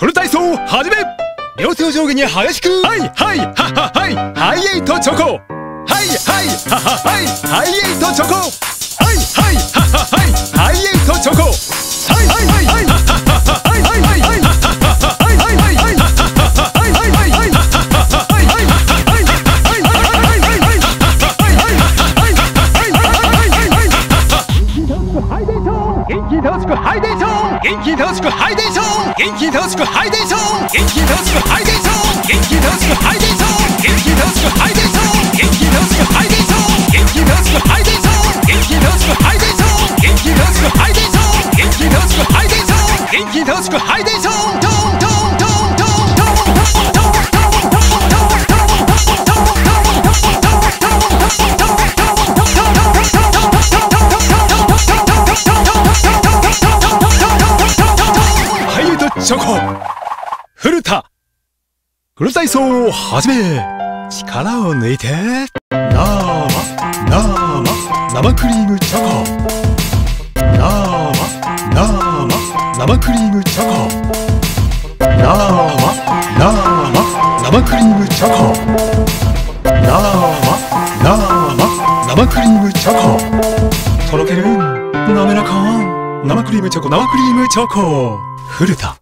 フル体操はじめ！両手を上下に激しく。はいはいはははい。ハイエイトチョコ。はいはいはははい。ハイエイトチョコ。はいはいはははい。ハイエイトチョコ。はいはいはいはははいハイデート元気楽しくハイデート元気楽しくハイデーション。元気楽しくハイデーション。元気楽しくハイデーション。元気楽しくハイデーション。元気楽しくハイデーション。元気楽しくハイデーション。元気楽しくハイデーション。元気楽しくハイデーション。元気楽しくハイデーション。元気楽しくハイデーション元気楽しくハイデーションドン。ハイエイトチョコ古田。フル体操を始め力を抜いて。生生生クリームチョコ。生生生クリームチョコ。生生生クリームチョコ。生生生クリームチョコ。とろける滑らか生クリームチョコ生クリームチョコ。古田。